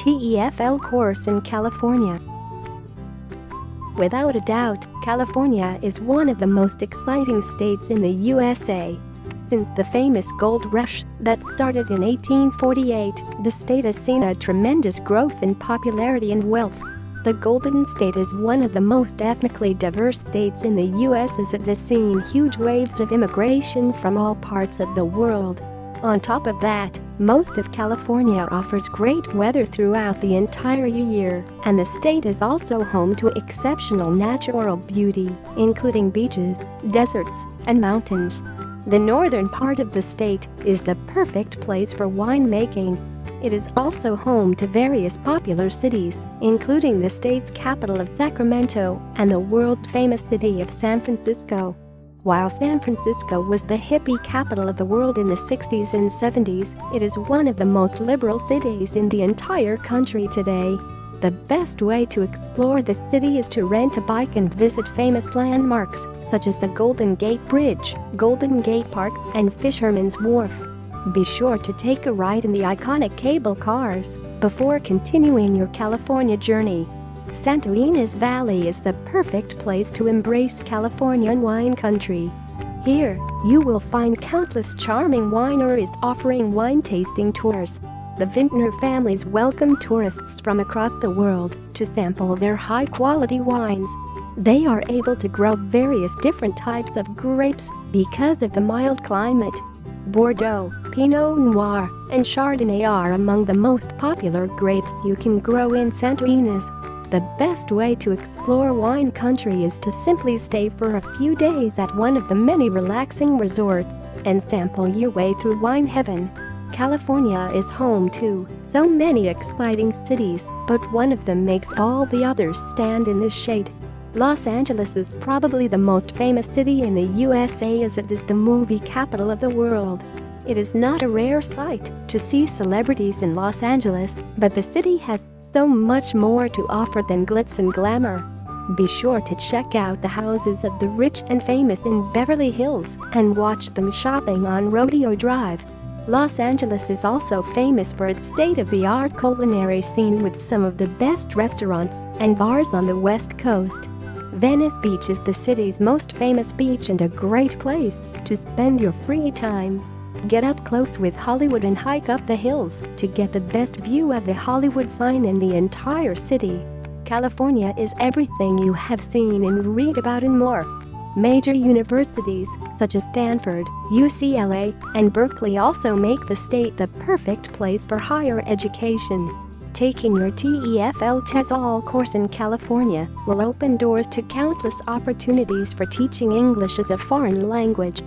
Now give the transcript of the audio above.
TEFL course in California. Without a doubt, California is one of the most exciting states in the USA. Since the famous gold rush that started in 1848, the state has seen a tremendous growth in popularity and wealth. The Golden State is one of the most ethnically diverse states in the U.S. as it has seen huge waves of immigration from all parts of the world. On top of that, most of California offers great weather throughout the entire year, and the state is also home to exceptional natural beauty, including beaches, deserts, and mountains. The northern part of the state is the perfect place for winemaking. It is also home to various popular cities, including the state's capital of Sacramento and the world-famous city of San Francisco. While San Francisco was the hippie capital of the world in the 60s and 70s, it is one of the most liberal cities in the entire country today. The best way to explore the city is to rent a bike and visit famous landmarks such as the Golden Gate Bridge, Golden Gate Park, and Fisherman's Wharf. Be sure to take a ride in the iconic cable cars before continuing your California journey. Santa Ynez Valley is the perfect place to embrace Californian wine country. Here, you will find countless charming wineries offering wine tasting tours. The Vintner families welcome tourists from across the world to sample their high-quality wines. They are able to grow various different types of grapes because of the mild climate. Bordeaux, Pinot Noir, and Chardonnay are among the most popular grapes you can grow in Santa Ynez. The best way to explore wine country is to simply stay for a few days at one of the many relaxing resorts and sample your way through wine heaven. California is home to so many exciting cities, but one of them makes all the others stand in the shade. Los Angeles is probably the most famous city in the USA as it is the movie capital of the world. It is not a rare sight to see celebrities in Los Angeles, but the city has so much more to offer than glitz and glamour. Be sure to check out the houses of the rich and famous in Beverly Hills and watch them shopping on Rodeo Drive. Los Angeles is also famous for its state-of-the-art culinary scene with some of the best restaurants and bars on the west coast. Venice Beach is the city's most famous beach and a great place to spend your free time. Get up close with Hollywood and hike up the hills to get the best view of the Hollywood sign in the entire city. California is everything you have seen and read about and more. Major universities such as Stanford, UCLA, and Berkeley also make the state the perfect place for higher education. Taking your TEFL TESOL course in California will open doors to countless opportunities for teaching English as a foreign language